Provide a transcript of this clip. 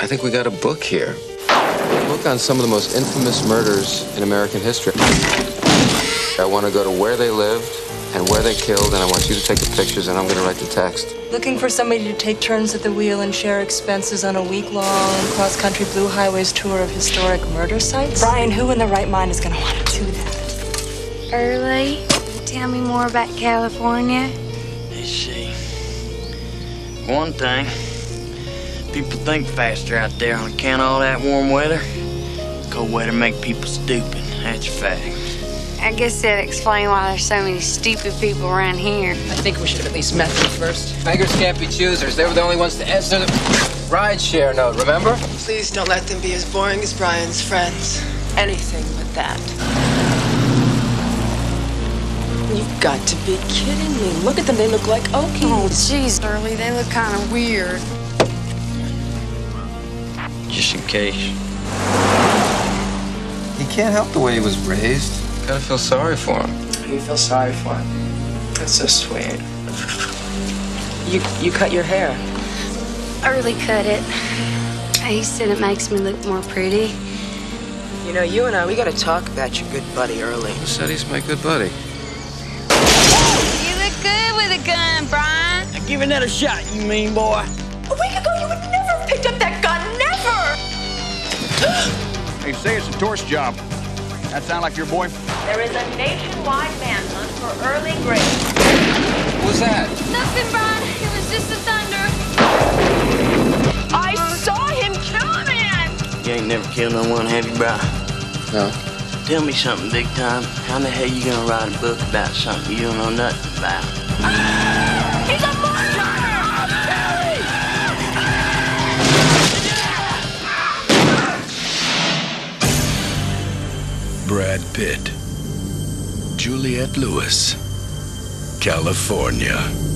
I think we got a book here. A book on some of the most infamous murders in American history. I want to go to where they lived and where they killed, and I want you to take the pictures, and I'm going to write the text. Looking for somebody to take turns at the wheel and share expenses on a week-long cross-country Blue Highways tour of historic murder sites? Brian, who in the right mind is going to want to do that? Early, tell me more about California. Let's see. One thing, people think faster out there on account of all that warm weather. Cold weather make people stupid. That's a fact. I guess that explains why there's so many stupid people around here. I think we should have at least met them first. Beggars can't be choosers. They were the only ones to answer the ride share note, remember? Please don't let them be as boring as Brian's friends. Anything but that. You've got to be kidding me. Look at them. They look like Okies. Oh, jeez, Early, they look kind of weird. Just in case. He can't help the way he was raised. Gotta feel sorry for him. You feel sorry for him. That's so sweet. You you cut your hair. Early cut it. He said it makes me look more pretty. You know, you and I, we gotta talk about your good buddy early. Who said he's my good buddy? You look good with a gun, Brian. Now give another shot, you mean boy. A They say it's a torch job. That sound like your boy? There is a nationwide manhunt for Early Grayce. Who's that? Nothing, Brian. It was just the thunder. I saw him kill a man! You ain't never killed no one, have you, bro? No. Tell me something big time. How in the hell you gonna write a book about something you don't know nothing about? Mm. Brad Pitt, Juliette Lewis, Kalifornia.